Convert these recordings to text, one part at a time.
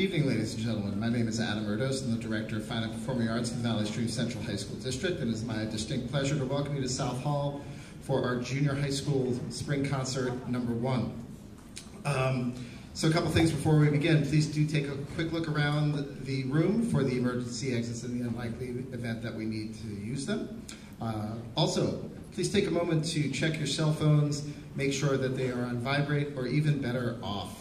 Good evening, ladies and gentlemen. My name is Adam Erdos. I'm the Director of Fine and Performing Arts in the Valley Stream Central High School District, and it is my distinct pleasure to welcome you to South Hall for our junior high school spring concert number one. Um, so a couple things before we begin. Please do take a quick look around the room for the emergency exits in the unlikely event that we need to use them. Uh, also, please take a moment to check your cell phones, make sure that they are on vibrate, or even better, off.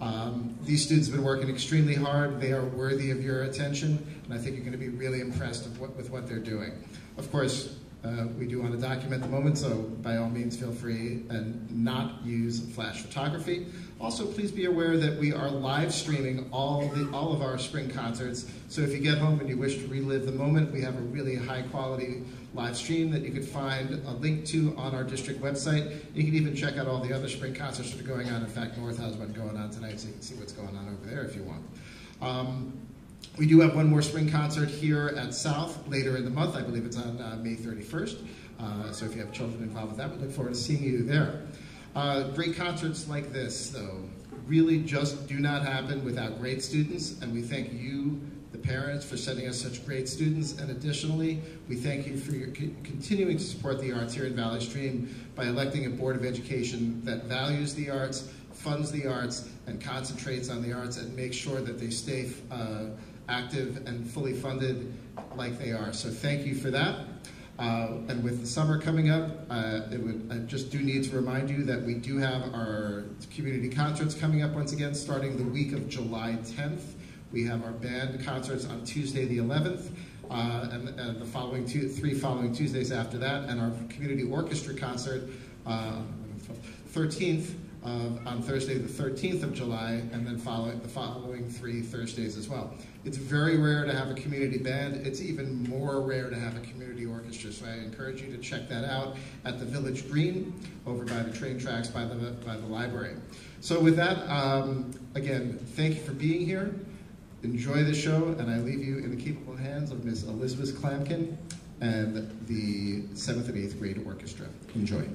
Um, these students have been working extremely hard. They are worthy of your attention, and I think you're going to be really impressed with what, with what they're doing. Of course, uh, we do want to document the moment, so by all means feel free and not use flash photography. Also, please be aware that we are live streaming all, the, all of our spring concerts, so if you get home and you wish to relive the moment, we have a really high quality live stream that you could find a link to on our district website. You can even check out all the other spring concerts that are going on. In fact, North has one going on tonight, so you can see what's going on over there if you want. Um, we do have one more spring concert here at South later in the month. I believe it's on uh, May 31st. Uh, so if you have children involved with that, we look forward to seeing you there. Uh, great concerts like this, though, really just do not happen without great students, and we thank you the parents for sending us such great students, and additionally, we thank you for your continuing to support the arts here in Valley Stream by electing a Board of Education that values the arts, funds the arts, and concentrates on the arts, and makes sure that they stay uh, active and fully funded like they are. So thank you for that. Uh, and with the summer coming up, uh, would, I just do need to remind you that we do have our community concerts coming up once again, starting the week of July 10th. We have our band concerts on Tuesday the 11th, uh, and, and, the following two, three following Tuesdays after that, and our community orchestra concert uh, 13th on Thursday the 13th of July, and then following the following three Thursdays as well. It's very rare to have a community band. It's even more rare to have a community orchestra. So I encourage you to check that out at the Village Green over by the train tracks by the by the library. So with that, um, again, thank you for being here. Enjoy the show, and I leave you in the capable hands of Miss Elizabeth Klamkin and the 7th and 8th grade orchestra. Enjoy.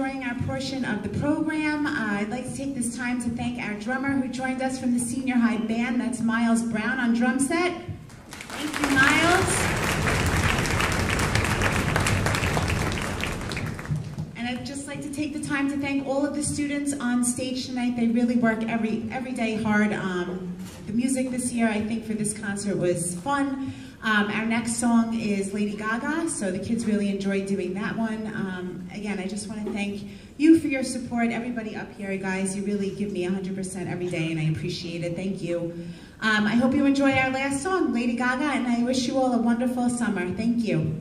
Enjoying our portion of the program. Uh, I'd like to take this time to thank our drummer who joined us from the senior high band. That's Miles Brown on drum set. Thank you, Miles. And I'd just like to take the time to thank all of the students on stage tonight. They really work every every day hard. Um, the music this year, I think, for this concert was fun. Um, our next song is Lady Gaga, so the kids really enjoyed doing that one. Um, again, I just want to thank you for your support, everybody up here, guys. You really give me 100% every day, and I appreciate it. Thank you. Um, I hope you enjoy our last song, Lady Gaga, and I wish you all a wonderful summer. Thank you.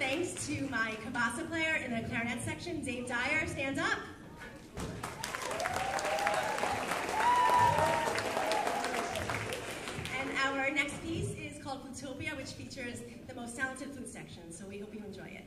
Thanks to my cabasa player in the clarinet section, Dave Dyer. Stand up. And our next piece is called Flutopia, which features the most talented flute section, so we hope you enjoy it.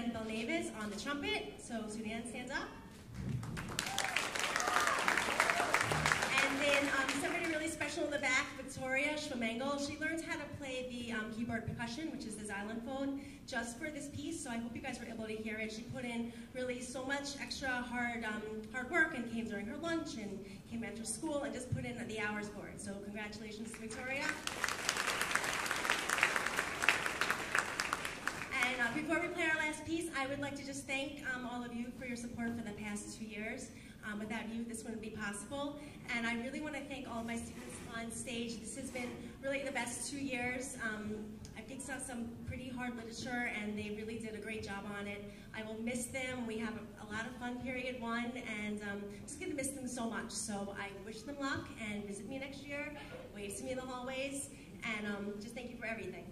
Sudan Belnavis on the trumpet. So Sudan, stands up. And then um, somebody really special in the back, Victoria Schwamengel. She learned how to play the um, keyboard percussion, which is the xylophone, just for this piece. So I hope you guys were able to hear it. She put in really so much extra hard, um, hard work and came during her lunch and came after school and just put in the hours for it. So congratulations to Victoria. And uh, before we play our last piece, I would like to just thank um, all of you for your support for the past two years. Um, without you, this wouldn't be possible. And I really want to thank all of my students on stage. This has been really the best two years. Um, I picked up some pretty hard literature, and they really did a great job on it. I will miss them. We have a, a lot of fun period one, and um, I'm just going to miss them so much. So I wish them luck, and visit me next year, wave to me in the hallways, and um, just thank you for everything.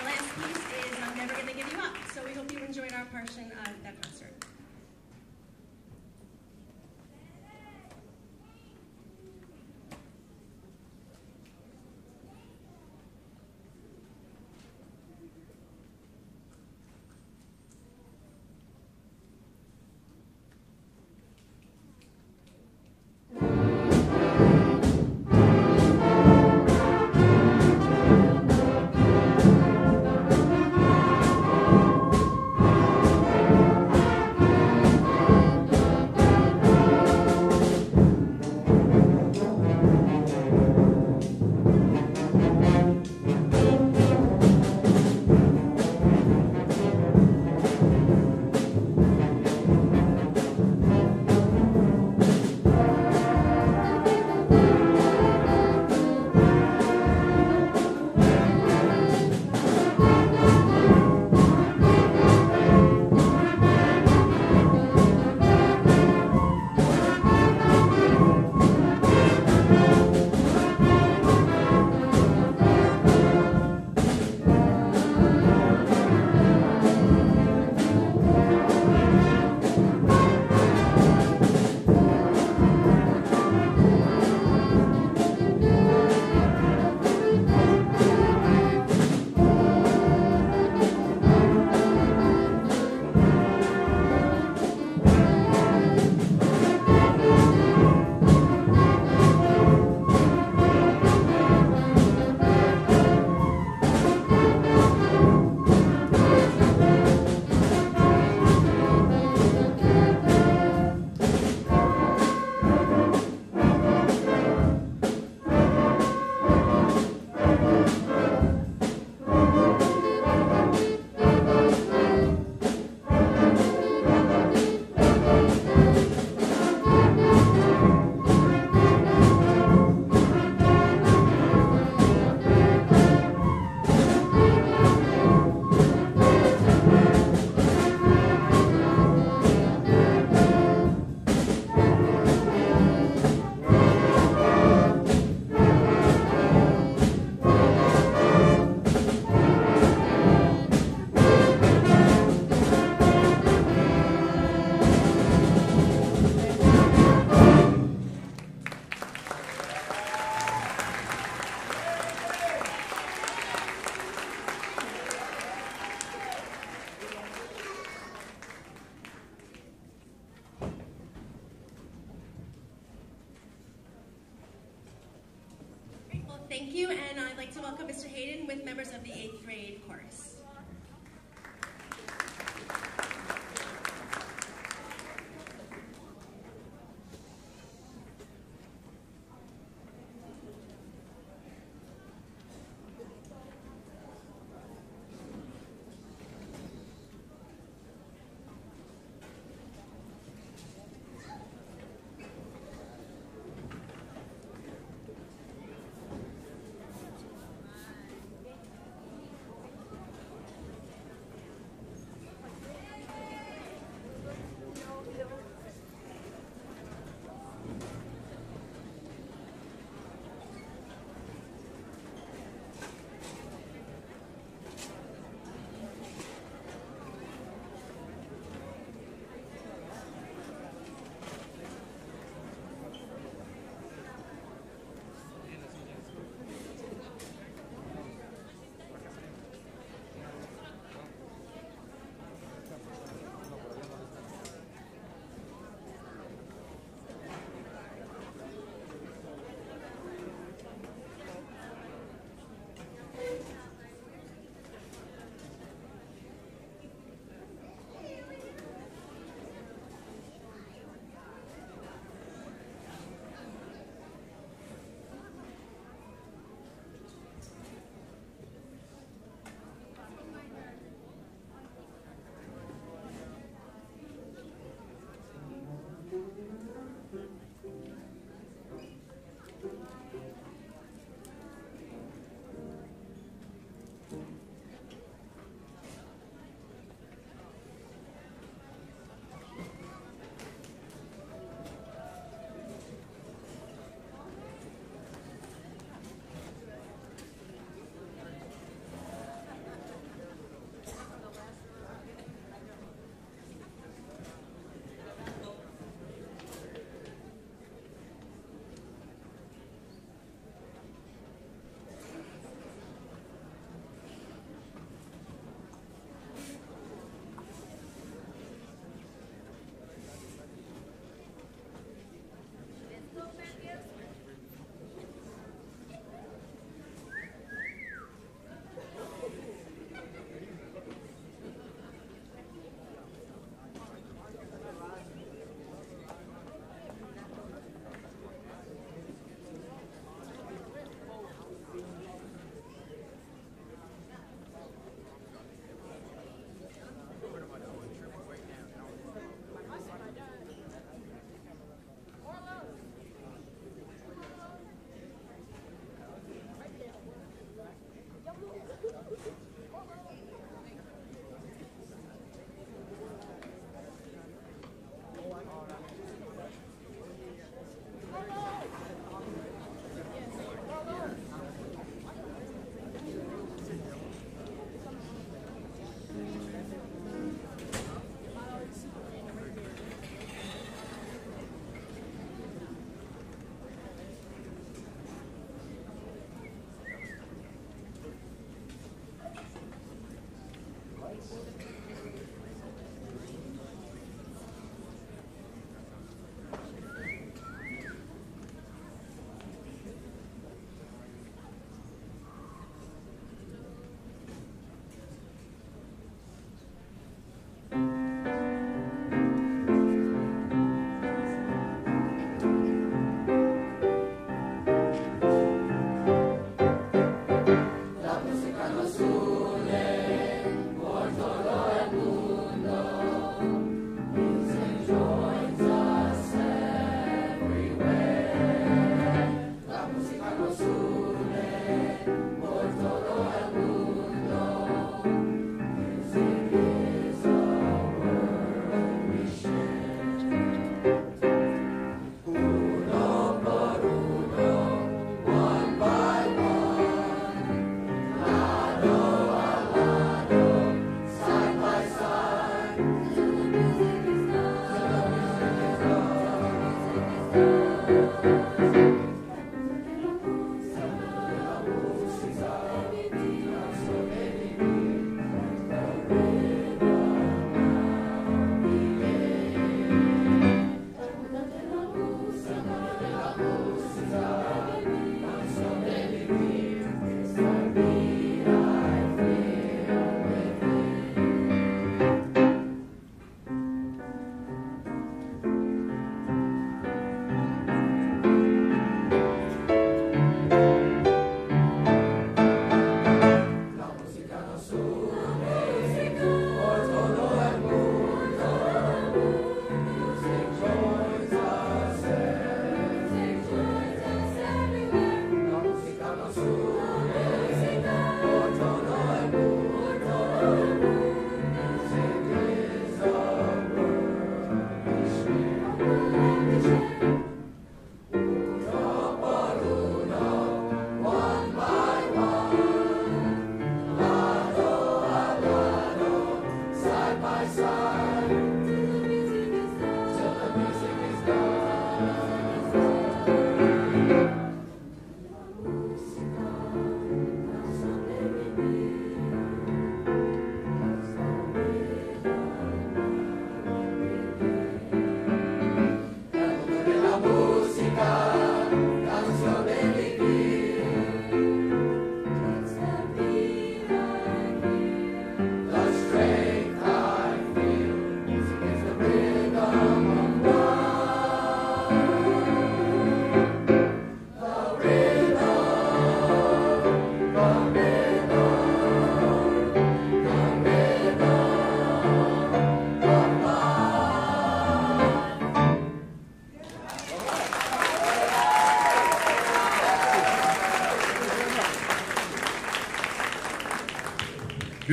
Our last piece is I'm Never Gonna Give You Up. So we hope you enjoyed our portion of uh, that concert.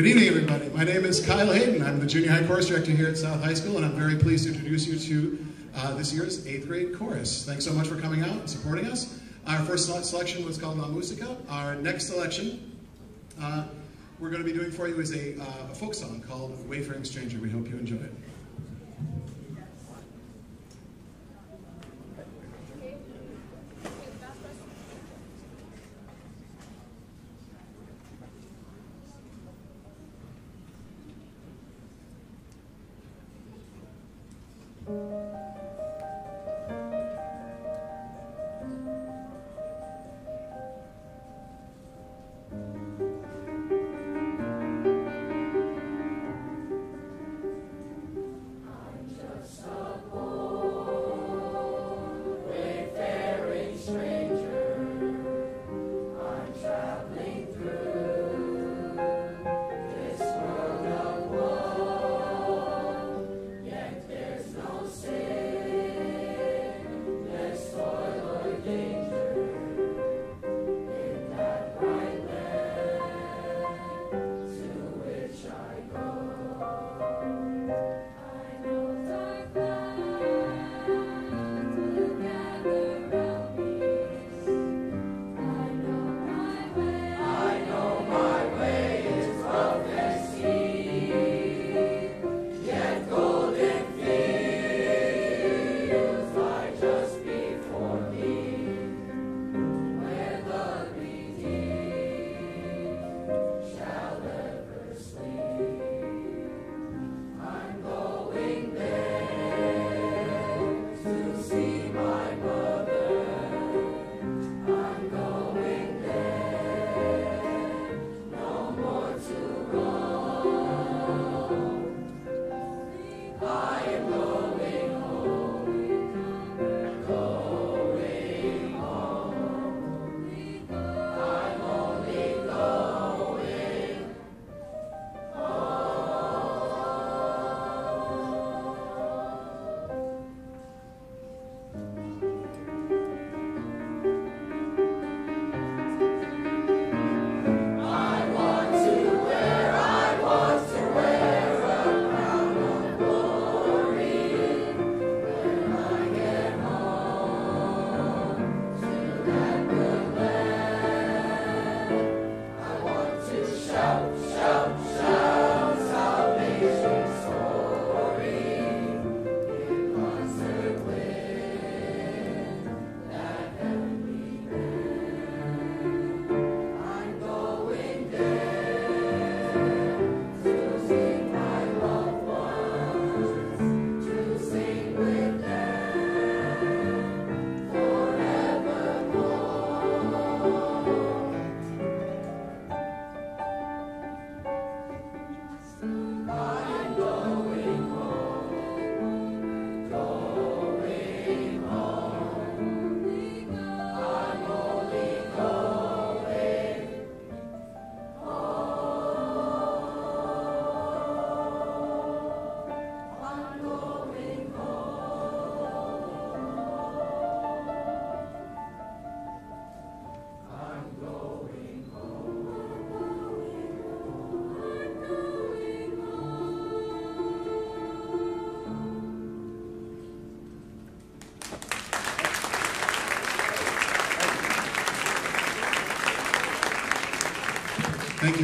Good evening, everybody. My name is Kyle Hayden. I'm the junior high chorus director here at South High School, and I'm very pleased to introduce you to uh, this year's eighth grade chorus. Thanks so much for coming out and supporting us. Our first selection was called La Musica. Our next selection uh, we're going to be doing for you is a, uh, a folk song called Wayfaring Stranger. We hope you enjoy it.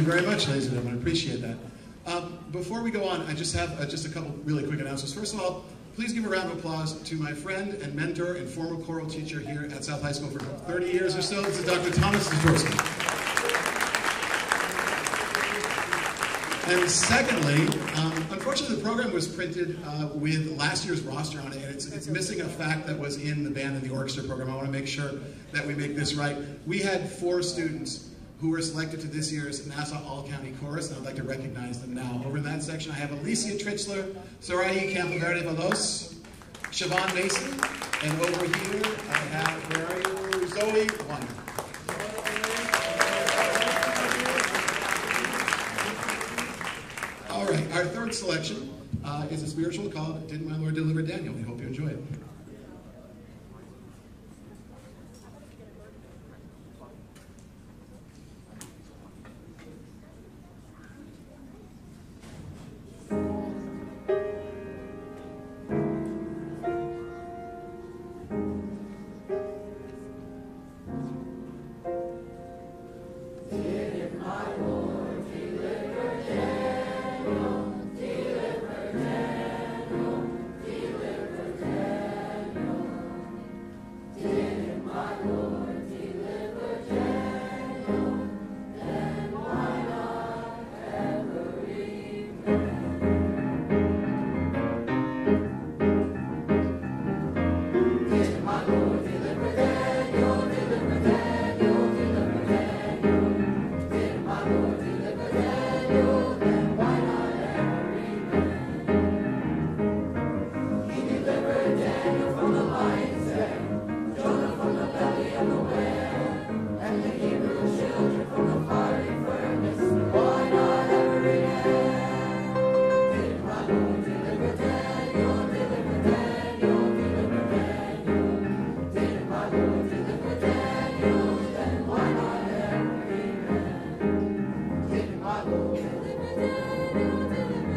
You very much, ladies and gentlemen. I appreciate that. Um, before we go on, I just have uh, just a couple really quick announcements. First of all, please give a round of applause to my friend and mentor and former choral teacher here at South High School for 30 years or so. This is Dr. Thomas Zatorsky. And secondly, um, unfortunately, the program was printed uh, with last year's roster on it, and it's, it's missing a fact that was in the band and the orchestra program. I want to make sure that we make this right. We had four students who were selected to this year's Nassau All-County Chorus, and I'd like to recognize them now. Over in that section, I have Alicia Tritzler, Soraya Campaverde Valos, Siobhan Mason, and over here, I have, you, Zoe Wonder. All right, our third selection uh, is a spiritual called Did My Lord Deliver Daniel? We hope you enjoy it.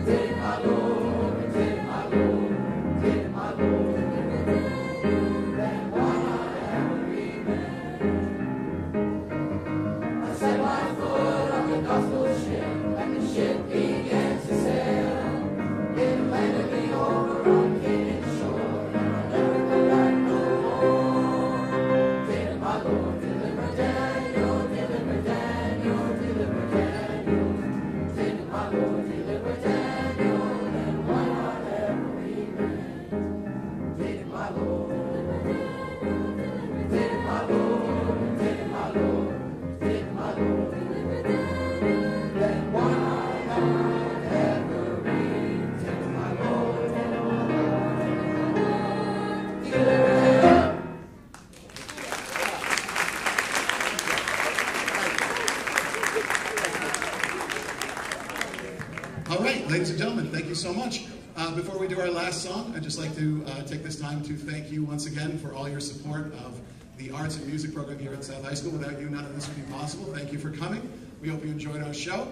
All just like to uh, take this time to thank you once again for all your support of the arts and music program here at South High School. Without you, none of this would be possible. Thank you for coming. We hope you enjoyed our show.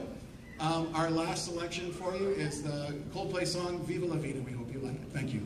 Um, our last selection for you is the Coldplay song Viva La Vida. We hope you like it. Thank you.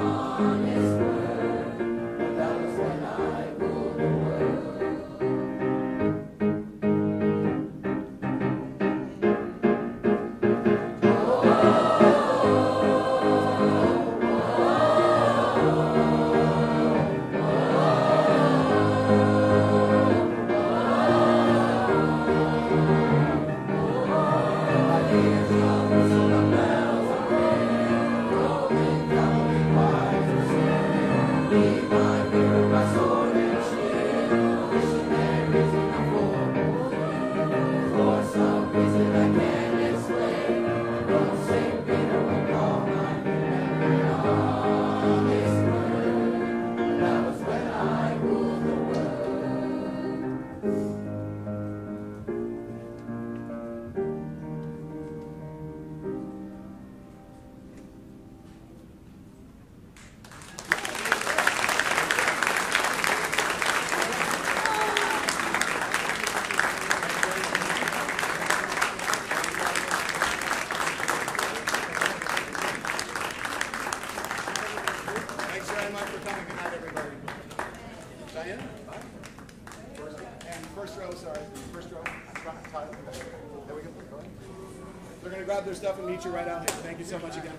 on meet you right out here. Thank you so much again.